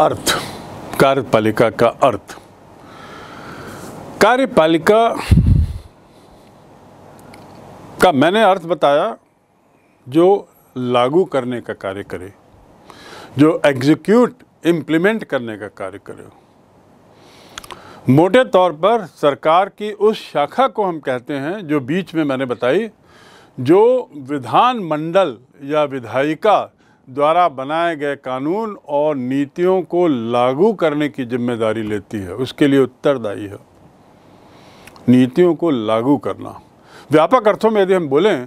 अर्थ, कार्यपालिका का अर्थ। कार्यपालिका का मैंने अर्थ बताया, जो लागू करने का कार्य करे, जो एग्जीक्यूट इम्प्लीमेंट करने का कार्य करे। मोटे तौर पर सरकार की उस शाखा को हम कहते हैं, जो बीच में मैंने बताई, जो विधान मंडल या विधायिका द्वारा बनाए गए कानून और नीतियों को लागू करने की ज़िम्मेदारी लेती है। उसके लिए उत्तरदायी है। नीतियों को लागू करना। व्यापक अर्थों में यदि हम बोलें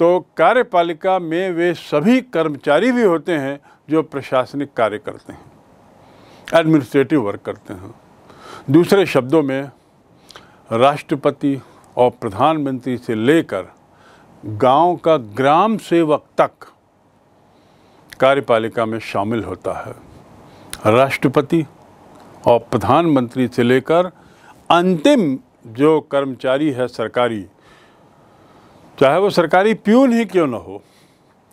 तो कार्यपालिका में वे सभी कर्मचारी भी होते हैं जो प्रशासनिक कार्य करते हैं एडमिनिस्ट्रेटिव वर्क करते हैं। दूसरे शब्दों में, राष्ट्रपति और प्रधानमंत्री से लेकर गाँव का ग्राम सेवक तक कार्यपालिका में शामिल होता है। राष्ट्रपति और प्रधानमंत्री से लेकर अंतिम जो कर्मचारी है सरकारी, चाहे वो सरकारी प्यून ही क्यों ना हो,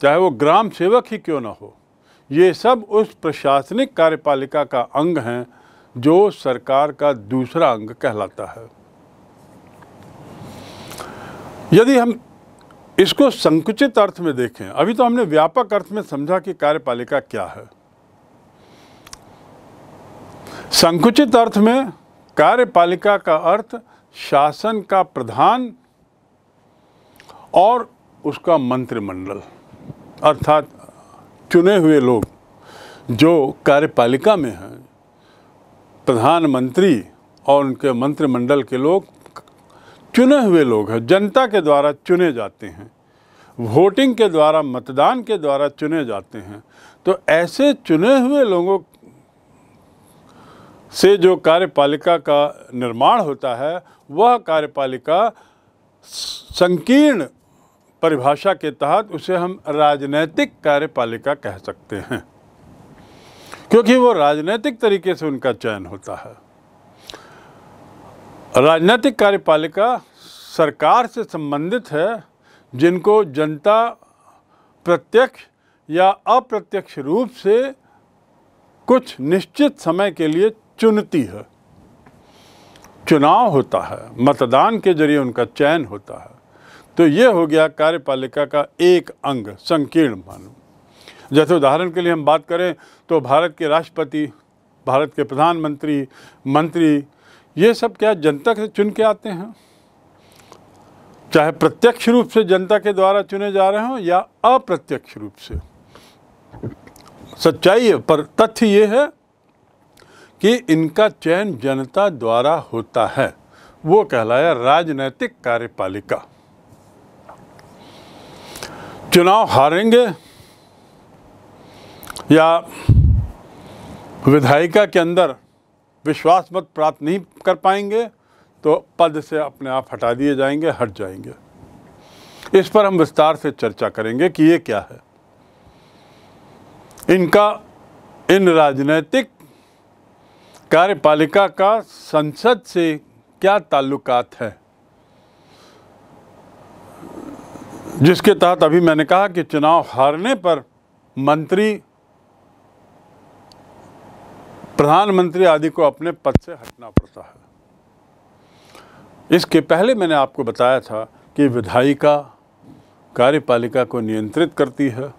चाहे वो ग्राम सेवक ही क्यों ना हो, ये सब उस प्रशासनिक कार्यपालिका का अंग हैं जो सरकार का दूसरा अंग कहलाता है। यदि हम इसको संकुचित अर्थ में देखें। अभी तो हमने व्यापक अर्थ में समझा कि कार्यपालिका क्या है। संकुचित अर्थ में कार्यपालिका का अर्थ शासन का प्रधान और उसका मंत्रिमंडल, अर्थात चुने हुए लोग जो कार्यपालिका में हैं, प्रधानमंत्री और उनके मंत्रिमंडल के लोग चुने हुए लोग हैं, जनता के द्वारा चुने जाते हैं, वोटिंग के द्वारा, मतदान के द्वारा चुने जाते हैं। तो ऐसे चुने हुए लोगों से जो कार्यपालिका का निर्माण होता है, वह कार्यपालिका संकीर्ण परिभाषा के तहत उसे हम राजनैतिक कार्यपालिका कह सकते हैं, क्योंकि वो राजनैतिक तरीके से उनका चयन होता है। राजनीतिक कार्यपालिका सरकार से संबंधित है, जिनको जनता प्रत्यक्ष या अप्रत्यक्ष रूप से कुछ निश्चित समय के लिए चुनती है। चुनाव होता है, मतदान के ज़रिए उनका चयन होता है। तो ये हो गया कार्यपालिका का एक अंग, संकीर्ण मानो जैसे उदाहरण के लिए हम बात करें तो भारत के राष्ट्रपति, भारत के प्रधानमंत्री, मंत्री ये सब क्या जनता से चुन के आते हैं? चाहे प्रत्यक्ष रूप से जनता के द्वारा चुने जा रहे हों या अप्रत्यक्ष रूप से। सच्चाई है, पर तथ्य ये है कि इनका चयन जनता द्वारा होता है। वो कहलाया राजनैतिक कार्यपालिका। चुनाव हारेंगे या विधायिका के अंदर विश्वास मत प्राप्त नहीं कर पाएँगे तो पद से अपने आप हटा दिए जाएँगे, हट जाएँगे। इस पर हम विस्तार से चर्चा करेंगे कि ये क्या है। इनका, इन राजनैतिक कार्यपालिका का संसद से क्या ताल्लुकात है? जिसके तहत अभी मैंने कहा कि चुनाव हारने पर मंत्री प्रधानमंत्री आदि को अपने पद से हटना पड़ता है। इसके पहले मैंने आपको बताया था कि विधायिका कार्यपालिका को नियंत्रित करती है।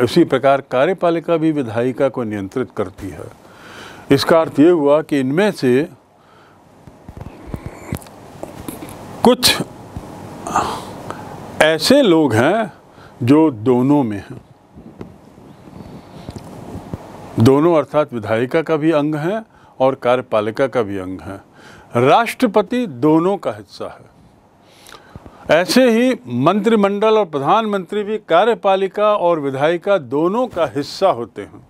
उसी प्रकार कार्यपालिका भी विधायिका को नियंत्रित करती है। इसका अर्थ ये हुआ कि इनमें से कुछ ऐसे लोग हैं जो दोनों में हैं। दोनों अर्थात विधायिका का भी अंग है और कार्यपालिका का भी अंग है। राष्ट्रपति दोनों का हिस्सा है। ऐसे ही मंत्रिमंडल और प्रधानमंत्री भी कार्यपालिका और विधायिका दोनों का हिस्सा होते हैं।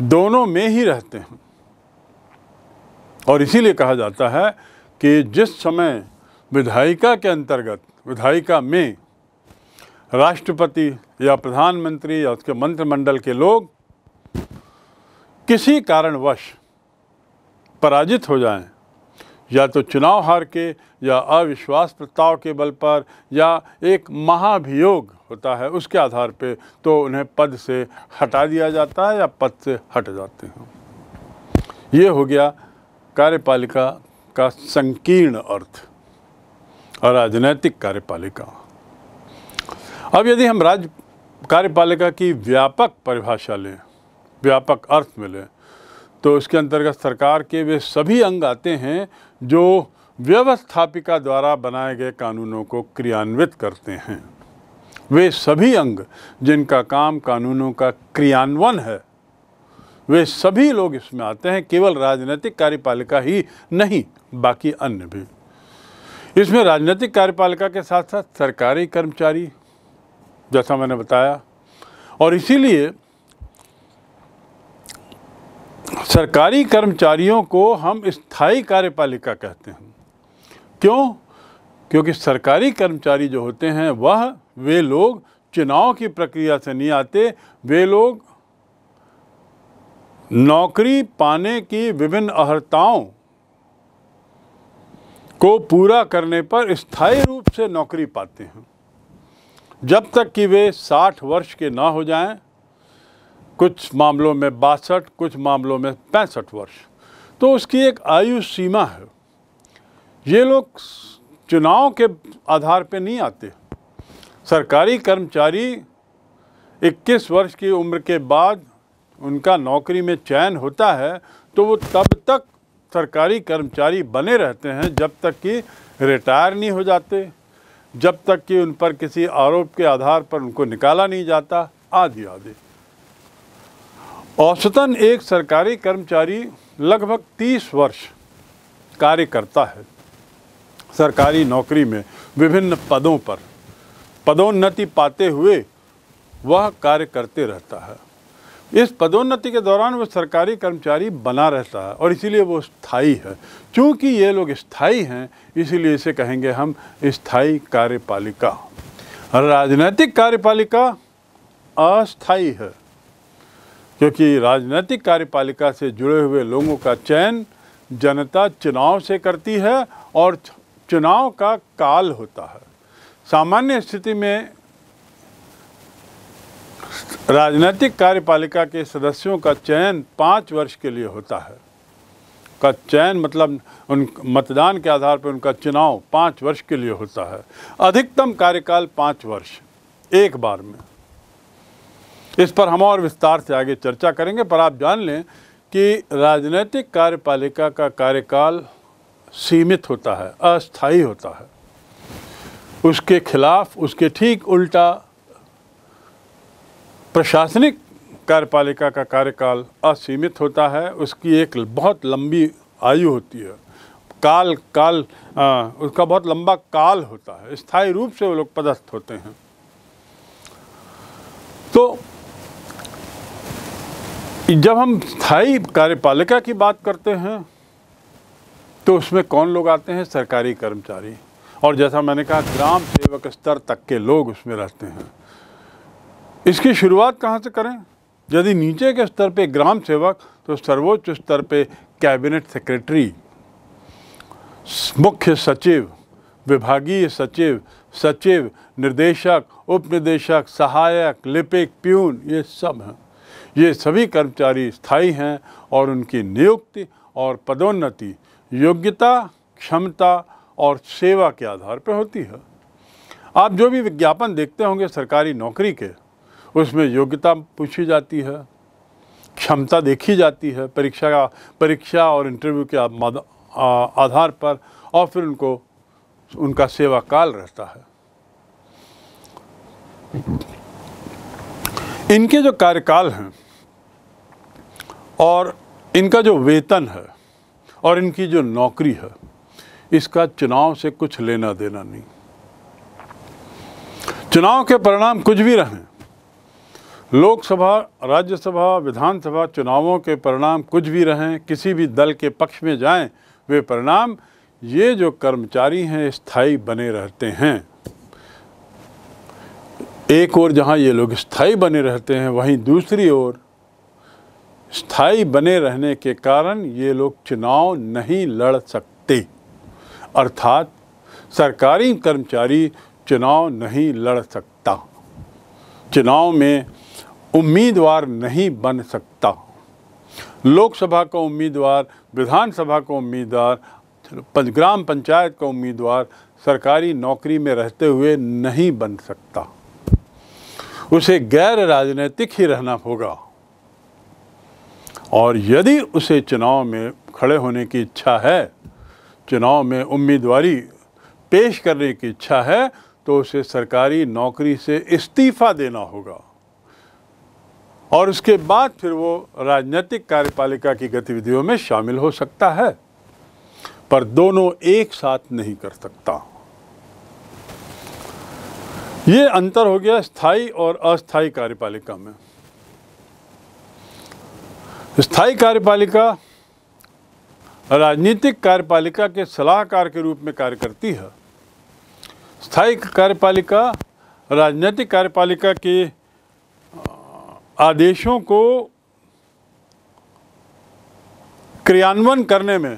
दोनों में ही रहते हैं। और इसीलिए कहा जाता है कि जिस समय विधायिका के अंतर्गत, विधायिका में राष्ट्रपति या प्रधानमंत्री या उसके मंत्रिमंडल के लोग किसी कारणवश पराजित हो जाएँ। या तो चुनाव हार के, या अविश्वास प्रस्ताव के बल पर, या एक महाभियोग होता है उसके आधार पे तो उन्हें पद से हटा दिया जाता है या पद से हट जाते हैं। ये हो गया कार्यपालिका का संकीर्ण अर्थ और राजनैतिक कार्यपालिका। अब यदि हम राज्य कार्यपालिका की व्यापक परिभाषा लें, व्यापक अर्थ में लें तो उसके अंतर्गत सरकार के वे सभी अंग आते हैं जो व्यवस्थापिका द्वारा बनाए गए कानूनों को क्रियान्वित करते हैं। वे सभी अंग जिनका काम कानूनों का क्रियान्वयन है, वे सभी लोग इसमें आते हैं, केवल राजनीतिक कार्यपालिका ही नहीं, बाकी अन्य भी। इसमें राजनीतिक कार्यपालिका के साथ साथ सरकारी कर्मचारी जैसा मैंने बताया। और इसीलिए सरकारी कर्मचारियों को हम स्थायी कार्यपालिका कहते हैं। क्यों? क्योंकि सरकारी कर्मचारी जो होते हैं, वह, वे लोग चुनाव की प्रक्रिया से नहीं आते। वे लोग नौकरी पाने की विभिन्न अहर्ताओं को पूरा करने पर स्थायी रूप से नौकरी पाते हैं। जब तक कि वे 60 वर्ष के ना हो जाएँ, कुछ मामलों में बासठ, कुछ मामलों में पैंसठ वर्ष तो उसकी एक आयु सीमा है। ये लोग चुनाव के आधार पर नहीं आते। सरकारी कर्मचारी 21 वर्ष की उम्र के बाद उनका नौकरी में चयन होता है तो वो तब तक सरकारी कर्मचारी बने रहते हैं जब तक कि रिटायर नहीं हो जाते। जब तक कि उन पर किसी आरोप के आधार पर उनको निकाला नहीं जाता आदि आदि औसतन एक सरकारी कर्मचारी लगभग 30 वर्ष कार्य करता है। सरकारी नौकरी में विभिन्न पदों पर पदोन्नति पाते हुए वह कार्य करते रहता है। इस पदोन्नति के दौरान वो सरकारी कर्मचारी बना रहता है और इसीलिए वो स्थायी है। क्योंकि ये लोग स्थायी हैं, इसीलिए इसे कहेंगे हम स्थायी कार्यपालिका। राजनैतिक कार्यपालिका अस्थाई है, क्योंकि राजनीतिक कार्यपालिका से जुड़े हुए लोगों का चयन जनता चुनाव से करती है और चुनाव का काल होता है। सामान्य स्थिति में राजनीतिक कार्यपालिका के सदस्यों का चयन पाँच वर्ष के लिए होता है। का चयन मतलब उन मतदान के आधार पर उनका चुनाव पाँच वर्ष के लिए होता है। अधिकतम कार्यकाल पाँच वर्ष, एक बार में। इस पर हम और विस्तार से आगे चर्चा करेंगे, पर आप जान लें कि राजनीतिक कार्यपालिका का कार्यकाल सीमित होता है अस्थाई होता है। उसके खिलाफ, उसके ठीक उल्टा प्रशासनिक कार्यपालिका का कार्यकाल असीमित होता है उसकी एक बहुत लंबी आयु होती है। काल काल आ, उसका बहुत लंबा काल होता है। स्थायी रूप से वो लोग पदस्थ होते हैं। तो जब हम स्थायी कार्यपालिका की बात करते हैं तो उसमें कौन लोग आते हैं? सरकारी कर्मचारी। और जैसा मैंने कहा ग्राम सेवक स्तर तक के लोग उसमें रहते हैं। इसकी शुरुआत कहाँ से करें? यदि नीचे के स्तर पे ग्राम सेवक तो सर्वोच्च स्तर पे कैबिनेट सेक्रेटरी, मुख्य सचिव, विभागीय सचिव सचिव, निर्देशक उप निदेशक सहायक, लिपिक, प्यून, ये सब हैं। ये सभी कर्मचारी स्थायी हैं और उनकी नियुक्ति और पदोन्नति योग्यता, क्षमता और सेवा के आधार पर होती है। आप जो भी विज्ञापन देखते होंगे सरकारी नौकरी के उसमें योग्यता पूछी जाती है, क्षमता देखी जाती है परीक्षा का, परीक्षा और इंटरव्यू के आधार पर और फिर उनको, उनका सेवा काल रहता है। इनके जो कार्यकाल हैं और इनका जो वेतन है और इनकी जो नौकरी है, इसका चुनाव से कुछ लेना देना नहीं। चुनाव के परिणाम कुछ भी रहें लोकसभा, राज्यसभा, विधानसभा चुनावों के परिणाम कुछ भी रहें, किसी भी दल के पक्ष में जाएँ, वे परिणाम ये जो कर्मचारी हैं, स्थायी बने रहते हैं। एक ओर जहाँ ये लोग स्थायी बने रहते हैं, वहीं दूसरी ओर स्थायी बने रहने के कारण ये लोग चुनाव नहीं लड़ सकते। अर्थात सरकारी कर्मचारी चुनाव नहीं लड़ सकता। चुनाव में उम्मीदवार नहीं बन सकता। लोकसभा का उम्मीदवार, विधानसभा का उम्मीदवार ग्राम पंचायत का उम्मीदवार सरकारी नौकरी में रहते हुए नहीं बन सकता। उसे गैर राजनीतिक ही रहना होगा। और यदि उसे चुनाव में खड़े होने की इच्छा है, चुनाव में उम्मीदवारी पेश करने की इच्छा है तो उसे सरकारी नौकरी से इस्तीफा देना होगा। और उसके बाद फिर वो राजनीतिक कार्यपालिका की गतिविधियों में शामिल हो सकता है। पर दोनों एक साथ नहीं कर सकता। ये अंतर हो गया स्थायी और अस्थायी कार्यपालिका में। स्थायी कार्यपालिका राजनीतिक कार्यपालिका के सलाहकार के रूप में कार्य करती है। स्थायी कार्यपालिका राजनीतिक कार्यपालिका के आदेशों को क्रियान्वयन करने में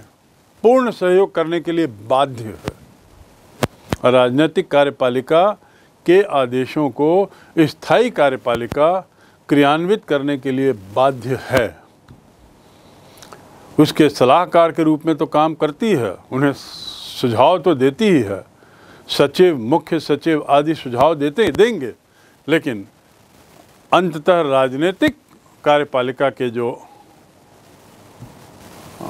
पूर्ण सहयोग करने के लिए बाध्य है। राजनीतिक कार्यपालिका के आदेशों को स्थायी कार्यपालिका क्रियान्वित करने के लिए बाध्य है। उसके सलाहकार के रूप में तो काम करती है, उन्हें सुझाव तो देती ही है। सचिव, मुख्य सचिव आदि सुझाव देते देंगे, लेकिन अंततः राजनीतिक कार्यपालिका के जो आ,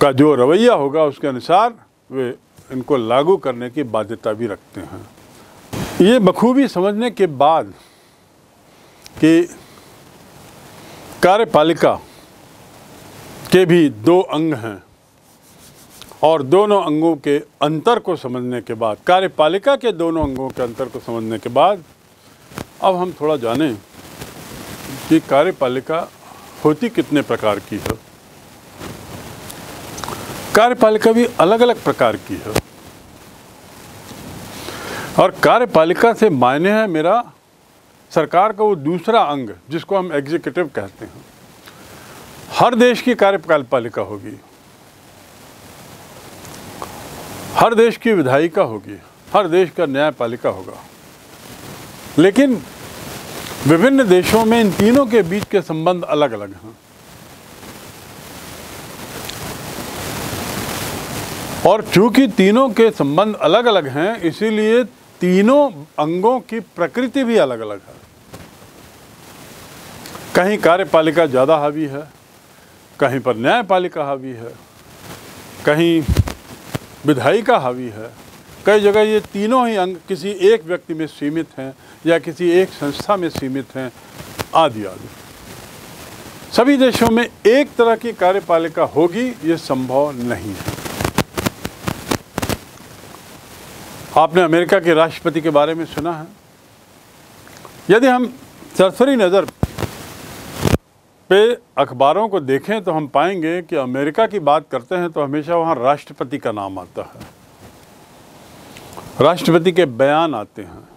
का जो रवैया होगा उसके अनुसार वे इनको लागू करने की बाध्यता भी रखते हैं। ये बखूबी समझने के बाद कि कार्यपालिका के भी दो अंग हैं और दोनों अंगों के अंतर को समझने के बाद कार्यपालिका के दोनों अंगों के अंतर को समझने के बाद अब हम थोड़ा जानें कि कार्यपालिका होती कितने प्रकार की है। कार्यपालिका भी अलग अलग प्रकार की है। और कार्यपालिका से मायने है मेरा सरकार का वो दूसरा अंग, जिसको हम एग्जीक्यूटिव कहते हैं। हर देश की कार्यपालिका होगी। हर देश की विधायिका होगी। हर देश का न्यायपालिका होगा। लेकिन विभिन्न देशों में इन तीनों के बीच के संबंध अलग अलग हैं। और चूँकि तीनों के संबंध अलग अलग हैं, इसीलिए तीनों अंगों की प्रकृति भी अलग अलग है। कहीं कार्यपालिका ज़्यादा हावी है, कहीं पर न्यायपालिका हावी है, कहीं विधायिका हावी है कई जगह ये तीनों ही अंग किसी एक व्यक्ति में सीमित हैं या किसी एक संस्था में सीमित हैं, आदि आदि। सभी देशों में एक तरह की कार्यपालिका होगी, ये संभव नहीं है। आपने अमेरिका के राष्ट्रपति के बारे में सुना है। यदि हम सरसरी नज़र पे अखबारों को देखें तो हम पाएँगे कि अमेरिका की बात करते हैं तो हमेशा वहाँ राष्ट्रपति का नाम आता है। राष्ट्रपति के बयान आते हैं।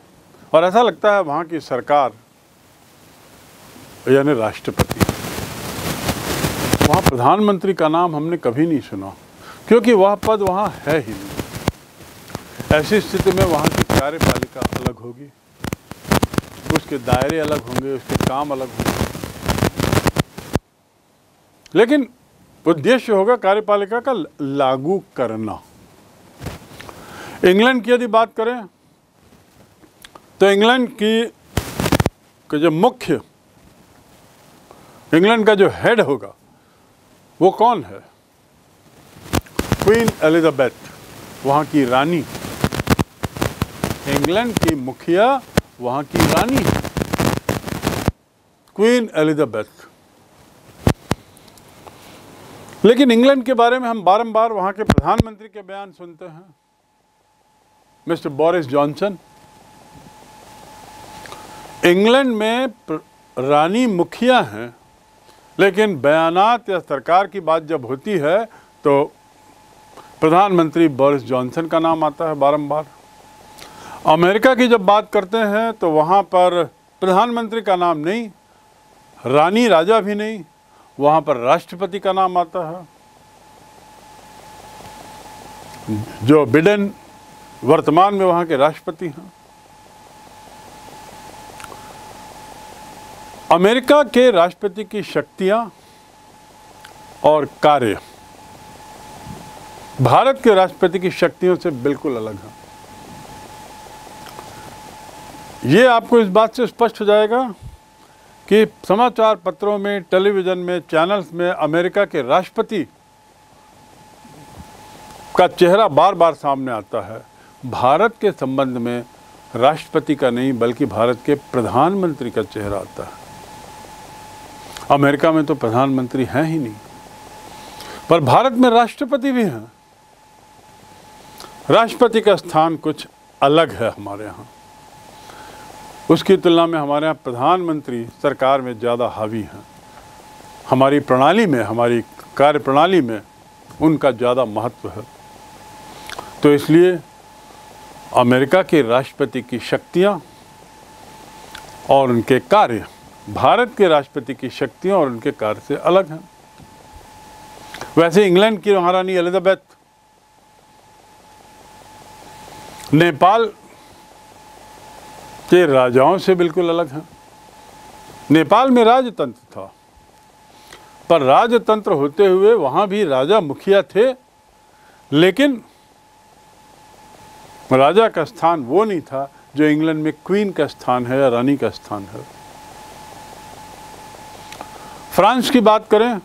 और ऐसा लगता है वहाँ की सरकार, यानी राष्ट्रपति, वहाँ प्रधानमंत्री का नाम हमने कभी नहीं सुना, क्योंकि वह पद वहाँ है ही नहीं। ऐसी स्थिति में वहाँ की कार्यपालिका अलग होगी, उसके दायरे अलग होंगे, उसके काम अलग होंगे। लेकिन उद्देश्य होगा कार्यपालिका का लागू करना। इंग्लैंड की यदि बात करें तो इंग्लैंड की जो मुख्य, इंग्लैंड का जो हेड होगा, वो कौन है? क्वीन एलिजाबेथ वहाँ की रानी। इंग्लैंड की मुखिया, वहाँ की रानी। क्वीन एलिजाबेथ लेकिन इंग्लैंड के बारे में हम बारंबार वहाँ के प्रधानमंत्री के बयान सुनते हैं। मिस्टर बोरिस जॉनसन, इंग्लैंड में रानी मुखिया हैं, लेकिन बयानात या सरकार की बात जब होती है तो प्रधानमंत्री बोरिस जॉनसन का नाम आता है बारंबार। अमेरिका की जब बात करते हैं तो वहाँ पर प्रधानमंत्री का नाम नहीं, रानी राजा भी नहीं, वहाँ पर राष्ट्रपति का नाम आता है। जो बिडेन वर्तमान में वहाँ के राष्ट्रपति हैं। अमेरिका के राष्ट्रपति की शक्तियाँ और कार्य। भारत के राष्ट्रपति की शक्तियों से बिल्कुल अलग है। ये आपको इस बात से स्पष्ट हो जाएगा कि समाचार पत्रों में, टेलीविज़न में, चैनल्स में अमेरिका के राष्ट्रपति का चेहरा बार बार सामने आता है। भारत के संबंध में राष्ट्रपति का नहीं, बल्कि भारत के प्रधानमंत्री का चेहरा आता है। अमेरिका में तो प्रधानमंत्री हैं ही नहीं, पर भारत में राष्ट्रपति भी हैं। राष्ट्रपति का स्थान कुछ अलग है हमारे यहाँ। उसकी तुलना में हमारे यहाँ प्रधानमंत्री सरकार में ज़्यादा हावी हैं। हमारी प्रणाली में, हमारी कार्य प्रणाली में उनका ज़्यादा महत्व है। तो इसलिए अमेरिका के राष्ट्रपति की शक्तियाँ और उनके कार्य। भारत के राष्ट्रपति की शक्तियाँ और उनके कार्य से अलग हैं। वैसे इंग्लैंड की महारानी एलिजाबेथ, नेपाल के राजाओं से बिल्कुल अलग हैं। नेपाल में राजतंत्र था, पर राजतंत्र होते हुए वहाँ भी राजा मुखिया थे, लेकिन राजा का स्थान वो नहीं था जो इंग्लैंड में क्वीन का स्थान है या रानी का स्थान है। फ्रांस की बात करें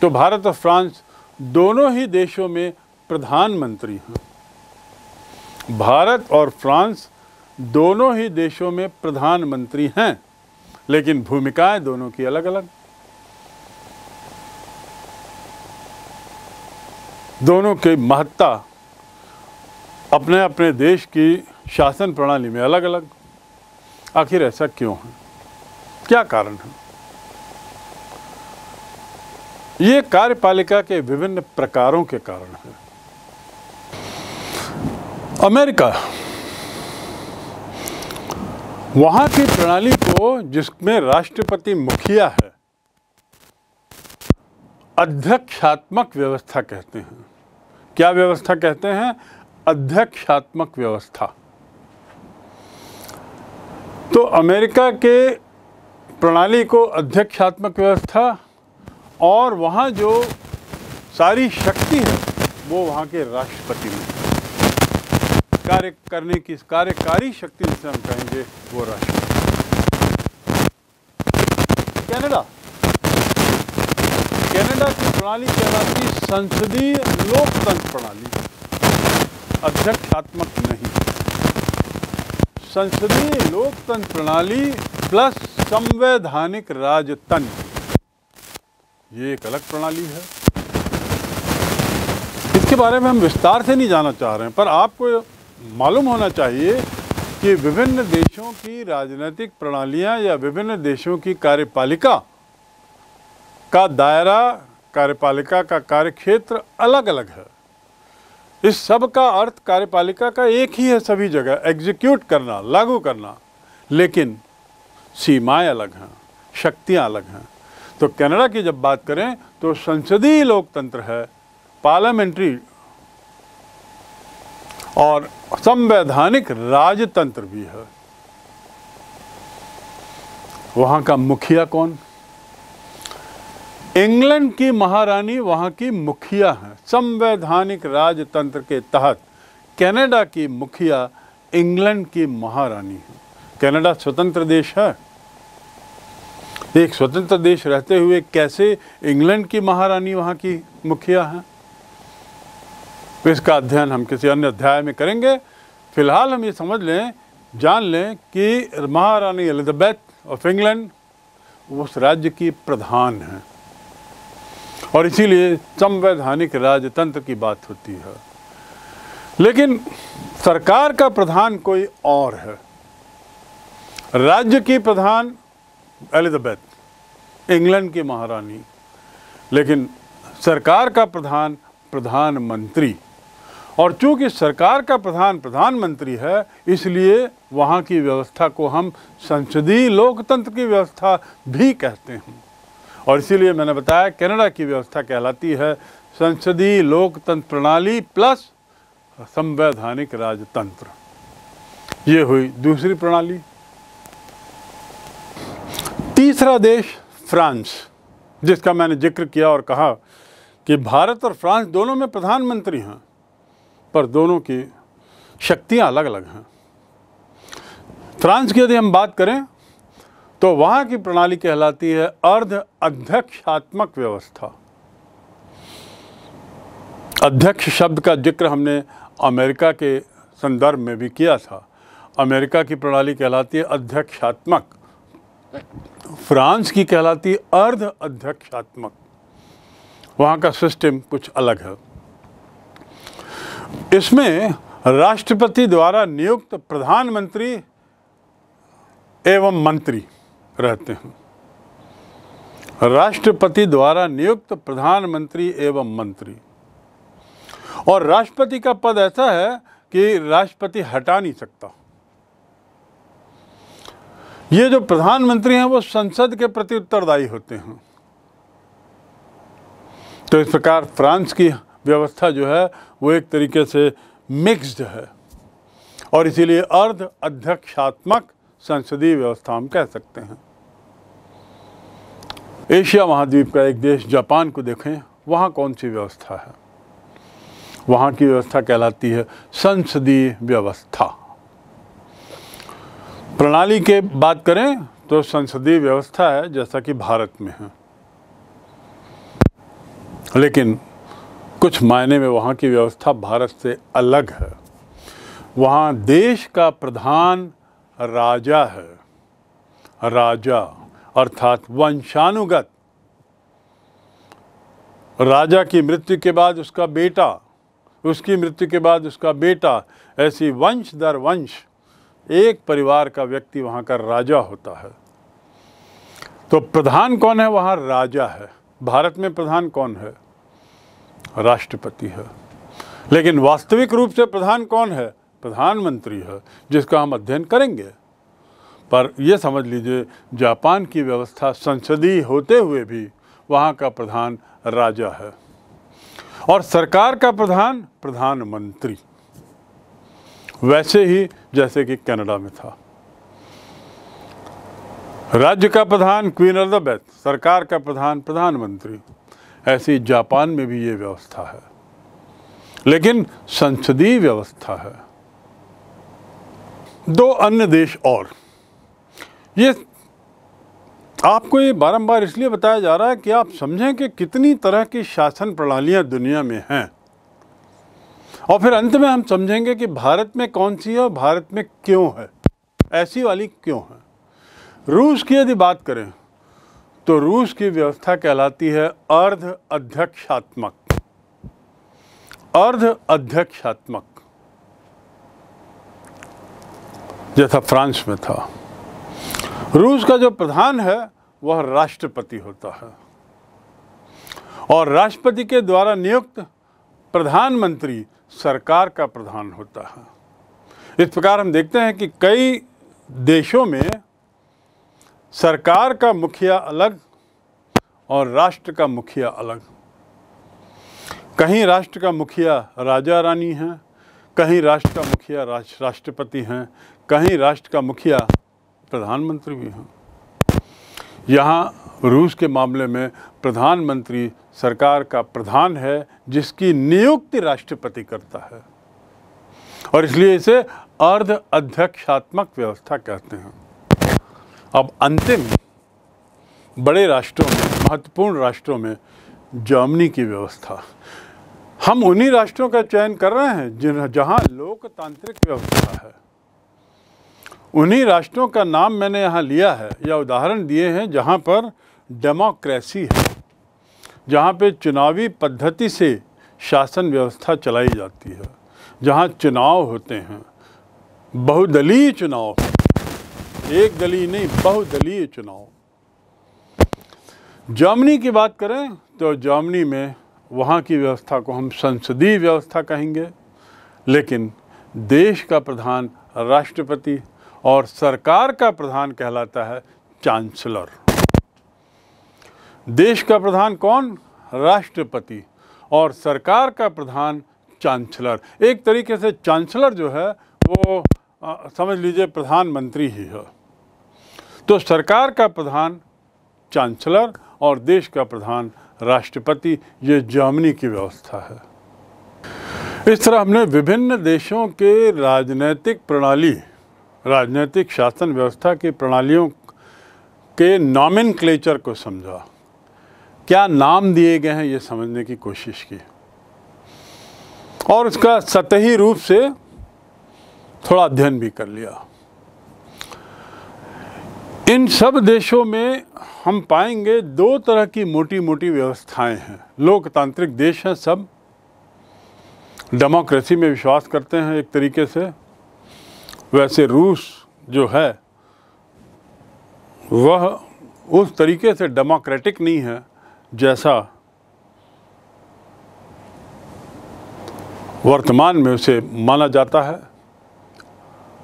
तो भारत और फ्रांस दोनों ही देशों में प्रधानमंत्री हैं। भारत और फ्रांस दोनों ही देशों में प्रधानमंत्री हैं, लेकिन भूमिकाएँ दोनों की अलग अलग दोनों की महत्ता अपने अपने देश की शासन प्रणाली में अलग अलग आखिर ऐसा क्यों है? क्या कारण है? ये कार्यपालिका के विभिन्न प्रकारों के कारण है। अमेरिका, वहाँ की प्रणाली को जिसमें राष्ट्रपति मुखिया है, अध्यक्षात्मक व्यवस्था कहते हैं। क्या व्यवस्था कहते हैं? अध्यक्षात्मक व्यवस्था। तो अमेरिका के प्रणाली को अध्यक्षात्मक व्यवस्था और वहाँ जो सारी शक्ति है, वो वहाँ के राष्ट्रपति में। कार्य करने की, कार्यकारी शक्ति जिसे हम कहेंगे, वो राष्ट्रपति। कनाडा। कनाडा की प्रणाली कहलाती संसदीय लोकतंत्र प्रणाली। अध्यक्षात्मक नहीं। संसदीय लोकतंत्र प्रणाली प्लस संवैधानिक राजतंत्र। ये एक अलग प्रणाली है। इसके बारे में हम विस्तार से नहीं जाना चाह रहे हैं, पर आपको मालूम होना चाहिए कि विभिन्न देशों की राजनीतिक प्रणालियाँ या विभिन्न देशों की कार्यपालिका का दायरा, कार्यपालिका का कार्यक्षेत्र अलग अलग है। इस सब का अर्थ कार्यपालिका का एक ही है सभी जगह एग्जीक्यूट करना, लागू करना। लेकिन सीमाएँ अलग हैं, शक्तियाँ अलग हैं। तो कनाडा की जब बात करें तो संसदीय लोकतंत्र है पार्लियामेंट्री और संवैधानिक राजतंत्र भी है। वहाँ का मुखिया कौन? इंग्लैंड की महारानी वहाँ की मुखिया है। संवैधानिक राजतंत्र के तहत कनाडा की मुखिया इंग्लैंड की महारानी है। कनाडा स्वतंत्र देश है। एक स्वतंत्र देश रहते हुए कैसे इंग्लैंड की महारानी वहाँ की मुखिया हैं? इसका अध्ययन हम किसी अन्य अध्याय में करेंगे। फ़िलहाल हम ये समझ लें, जान लें कि महारानी एलिजाबेथ ऑफ़ इंग्लैंड उस राज्य की प्रधान हैं। और इसीलिए संवैधानिक राजतंत्र की बात होती है। लेकिन सरकार का प्रधान कोई और है? राज्य की प्रधान एलिजाबेथ, इंग्लैंड की महारानी। लेकिन सरकार का प्रधान प्रधानमंत्री। और चूँकि सरकार का प्रधान प्रधानमंत्री है, इसलिए वहाँ की व्यवस्था को हम संसदीय लोकतंत्र की व्यवस्था भी कहते हैं। और इसीलिए मैंने बताया कनाडा की व्यवस्था कहलाती है संसदीय लोकतंत्र प्रणाली प्लस संवैधानिक राजतंत्र। ये हुई दूसरी प्रणाली। तीसरा देश फ्रांस, जिसका मैंने ज़िक्र किया और कहा कि भारत और फ्रांस दोनों में प्रधानमंत्री हैं, पर दोनों की शक्तियाँ अलग अलग हैं। फ्रांस की यदि हम बात करें तो वहाँ की प्रणाली कहलाती है अर्ध अध्यक्षात्मक व्यवस्था। अध्यक्ष शब्द का ज़िक्र हमने अमेरिका के संदर्भ में भी किया था। अमेरिका की प्रणाली कहलाती है अध्यक्षात्मक। फ्रांस की कहलाती है अर्ध अध्यक्षात्मक। वहाँ का सिस्टम कुछ अलग है। इसमें राष्ट्रपति द्वारा नियुक्त प्रधानमंत्री एवं मंत्री रहते हैं। राष्ट्रपति द्वारा नियुक्त प्रधानमंत्री एवं मंत्री। और राष्ट्रपति का पद ऐसा है कि राष्ट्रपति हटा नहीं सकता। ये जो प्रधानमंत्री हैं, वो संसद के प्रति उत्तरदायी होते हैं। तो इस प्रकार फ्रांस की व्यवस्था जो है, वो एक तरीके से मिक्स्ड है। और इसीलिए अर्ध अध्यक्षात्मक संसदीय व्यवस्था हम कह सकते हैं। एशिया महाद्वीप का एक देश जापान को देखें, वहाँ कौन सी व्यवस्था है? वहाँ की व्यवस्था कहलाती है संसदीय व्यवस्था। प्रणाली के बात करें तो संसदीय व्यवस्था है, जैसा कि भारत में है। लेकिन कुछ मायने में वहाँ की व्यवस्था भारत से अलग है। वहाँ देश का प्रधान राजा है। राजा। अर्थात वंशानुगत। राजा की मृत्यु के बाद उसका बेटा, उसकी मृत्यु के बाद उसका बेटा, ऐसी वंश दर वंश, एक परिवार का व्यक्ति वहाँ का राजा होता है। तो प्रधान कौन है? वहाँ राजा है। भारत में प्रधान कौन है? राष्ट्रपति है। लेकिन वास्तविक रूप से प्रधान कौन है? प्रधानमंत्री है, जिसका हम अध्ययन करेंगे। पर यह समझ लीजिए, जापान की व्यवस्था संसदीय होते हुए भी वहाँ का प्रधान राजा है। और सरकार का प्रधान, प्रधानमंत्री। वैसे ही जैसे कि कनाडा में था। राज्य का प्रधान, क्वीन एलिजाबेथ। सरकार का प्रधान, प्रधानमंत्री। ऐसी जापान में भी ये व्यवस्था है। लेकिन संसदीय व्यवस्था है। दो अन्य देश और। ये आपको ये बारंबार इसलिए बताया जा रहा है कि आप समझें कि कितनी तरह की शासन प्रणालियाँ दुनिया में हैं। और फिर अंत में हम समझेंगे कि भारत में कौन सी है और भारत में क्यों है। ऐसी वाली क्यों है। रूस की यदि बात करें तो रूस की व्यवस्था कहलाती है अर्ध अध्यक्षात्मक। अर्ध अध्यक्षात्मक। जैसा फ्रांस में था। रूस का जो प्रधान है, वह राष्ट्रपति होता है। और राष्ट्रपति के द्वारा नियुक्त प्रधानमंत्री सरकार का प्रधान होता है। इस प्रकार हम देखते हैं कि कई देशों में सरकार का मुखिया अलग और राष्ट्र का मुखिया अलग। कहीं राष्ट्र का मुखिया राजा रानी हैं, कहीं राष्ट्र का मुखिया राष्ट्रपति हैं, कहीं राष्ट्र का मुखिया प्रधानमंत्री भी हैं। यहाँ रूस के मामले में प्रधानमंत्री सरकार का प्रधान है, जिसकी नियुक्ति राष्ट्रपति करता है। और इसलिए इसे अर्ध अध्यक्षात्मक व्यवस्था कहते हैं। अब अंतिम, बड़े राष्ट्रों में, महत्वपूर्ण राष्ट्रों में जर्मनी की व्यवस्था। हम उन्हीं राष्ट्रों का चयन कर रहे हैं, जिन, जहाँ लोकतांत्रिक व्यवस्था है। उन्हीं राष्ट्रों का नाम मैंने यहाँ लिया है, या उदाहरण दिए हैं जहाँ पर डेमोक्रेसी है, जहाँ पे चुनावी पद्धति से शासन व्यवस्था चलाई जाती है, जहाँ चुनाव होते हैं, बहुदलीय चुनाव, एक दलीय नहीं, बहुदलीय चुनाव। जर्मनी की बात करें तो जर्मनी में वहाँ की व्यवस्था को हम संसदीय व्यवस्था कहेंगे, लेकिन देश का प्रधान राष्ट्रपति और सरकार का प्रधान कहलाता है चांसलर। देश का प्रधान कौन? राष्ट्रपति। और सरकार का प्रधान चांसलर। एक तरीके से चांसलर जो है वो आ, समझ लीजिए प्रधानमंत्री ही है। तो सरकार का प्रधान चांसलर और देश का प्रधान राष्ट्रपति ये जर्मनी की व्यवस्था है। इस तरह हमने विभिन्न देशों के राजनीतिक प्रणाली राजनीतिक शासन व्यवस्था की प्रणालियों के नॉमिन क्लेचर को समझा। क्या नाम दिए गए हैं ये समझने की कोशिश की। और उसका सतही रूप से थोड़ा अध्ययन भी कर लिया। इन सब देशों में हम पाएँगे दो तरह की मोटी मोटी व्यवस्थाएँ हैं। लोकतांत्रिक देश हैं सब। डेमोक्रेसी में विश्वास करते हैं एक तरीके से। वैसे रूस जो है, वह उस तरीके से डेमोक्रेटिक नहीं है जैसा वर्तमान में उसे माना जाता है।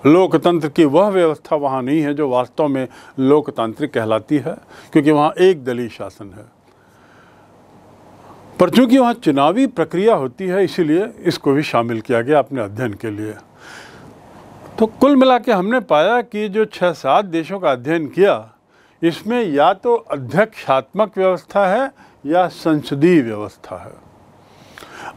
लोकतंत्र की वह व्यवस्था वहाँ नहीं है जो वास्तव में लोकतांत्रिक कहलाती है, क्योंकि वहाँ एक दलीय शासन है। पर चूँकि वहाँ चुनावी प्रक्रिया होती है, इसीलिए इसको भी शामिल किया गया अपने अध्ययन के लिए। तो कुल मिला के हमने पाया कि जो छः सात देशों का अध्ययन किया, इसमें या तो अध्यक्षात्मक व्यवस्था है या संसदीय व्यवस्था है।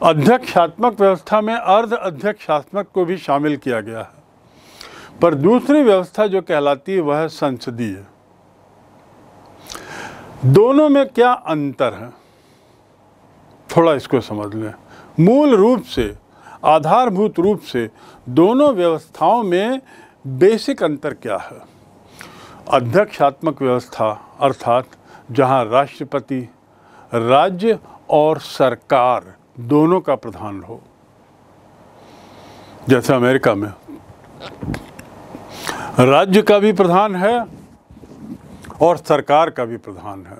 अध्यक्षात्मक व्यवस्था में अर्ध अध्यक्षात्मक को भी शामिल किया गया है, पर दूसरी व्यवस्था जो कहलाती है, वह संसदीय। दोनों में क्या अंतर है? थोड़ा इसको समझ लें। मूल रूप से आधारभूत रूप से दोनों व्यवस्थाओं में बेसिक अंतर क्या है? अध्यक्षात्मक व्यवस्था अर्थात जहाँ राष्ट्रपति, राज्य और सरकार दोनों का प्रधान हो। जैसे अमेरिका में। राज्य का भी प्रधान है और सरकार का भी प्रधान है।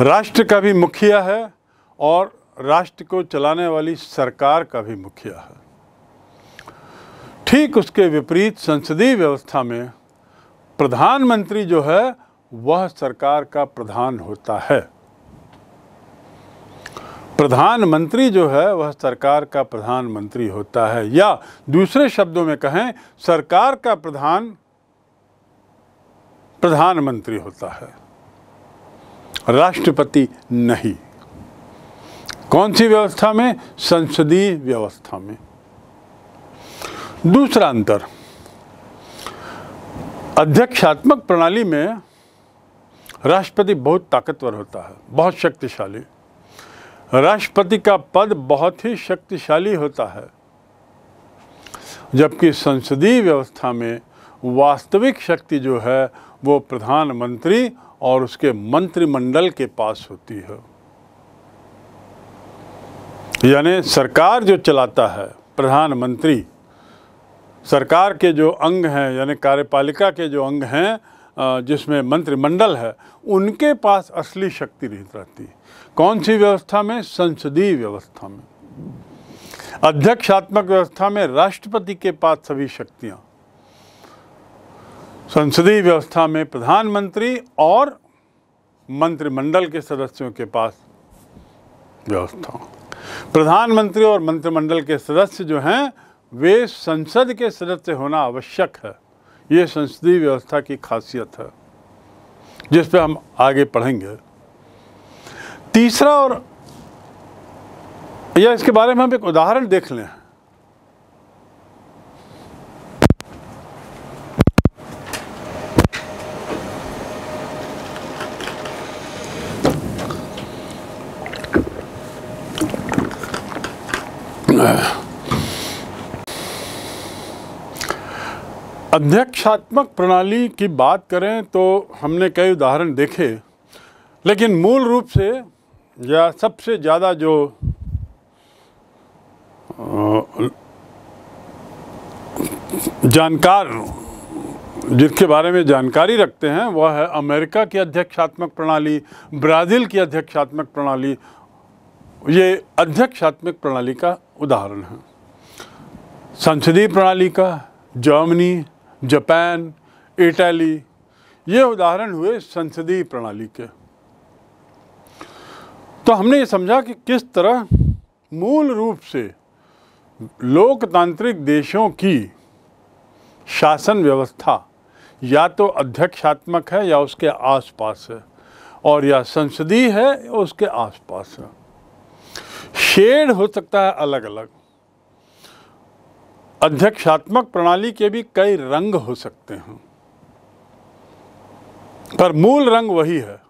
राष्ट्र का भी मुखिया है और राष्ट्र को चलाने वाली सरकार का भी मुखिया है। ठीक उसके विपरीत संसदीय व्यवस्था में प्रधानमंत्री जो है, वह सरकार का प्रधान होता है। प्रधानमंत्री जो है, वह सरकार का प्रधानमंत्री होता है। या दूसरे शब्दों में कहें, सरकार का प्रधान, प्रधानमंत्री होता है। राष्ट्रपति नहीं। कौन सी व्यवस्था में? संसदीय व्यवस्था में। दूसरा अंतर, अध्यक्षात्मक प्रणाली में राष्ट्रपति बहुत ताकतवर होता है, बहुत शक्तिशाली। राष्ट्रपति का पद बहुत ही शक्तिशाली होता है, जबकि संसदीय व्यवस्था में वास्तविक शक्ति जो है, वो प्रधानमंत्री और उसके मंत्रिमंडल के पास होती है। यानी सरकार जो चलाता है, प्रधानमंत्री, सरकार के जो अंग हैं, यानी कार्यपालिका के जो अंग हैं जिसमें मंत्रिमंडल है, उनके पास असली शक्ति नहीं रहती। कौन सी व्यवस्था में? संसदीय व्यवस्था में। अध्यक्षात्मक व्यवस्था में राष्ट्रपति के पास सभी शक्तियाँ। संसदीय व्यवस्था में प्रधानमंत्री और मंत्रिमंडल के सदस्यों के पास व्यवस्था प्रधानमंत्री और मंत्रिमंडल के सदस्य जो हैं, वे संसद के सदस्य होना आवश्यक है। ये संसदीय व्यवस्था की खासियत है, जिस पर हम आगे पढ़ेंगे। तीसरा और, या इसके बारे में हम एक उदाहरण देख लें। अध्यक्षात्मक प्रणाली की बात करें तो हमने कई उदाहरण देखे, लेकिन मूल रूप से या सबसे ज़्यादा जो जानकार, जिसके बारे में जानकारी रखते हैं, वह है अमेरिका की अध्यक्षात्मक प्रणाली, ब्राज़ील की अध्यक्षात्मक प्रणाली। ये अध्यक्षात्मक प्रणाली का उदाहरण है। संसदीय प्रणाली का, जर्मनी, जापान, इटली, ये उदाहरण हुए संसदीय प्रणाली के। तो हमने ये समझा कि किस तरह मूल रूप से लोकतांत्रिक देशों की शासन व्यवस्था या तो अध्यक्षात्मक है या उसके आसपास है, और या संसदीय है उसके आसपास है। शेड हो सकता है अलग अलग अध्यक्षात्मक प्रणाली के भी कई रंग हो सकते हैं। पर मूल रंग वही है।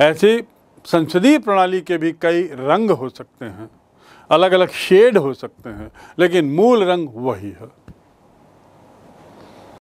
ऐसे संसदीय प्रणाली के भी कई रंग हो सकते हैं। अलग अलग शेड हो सकते हैं, लेकिन मूल रंग वही है।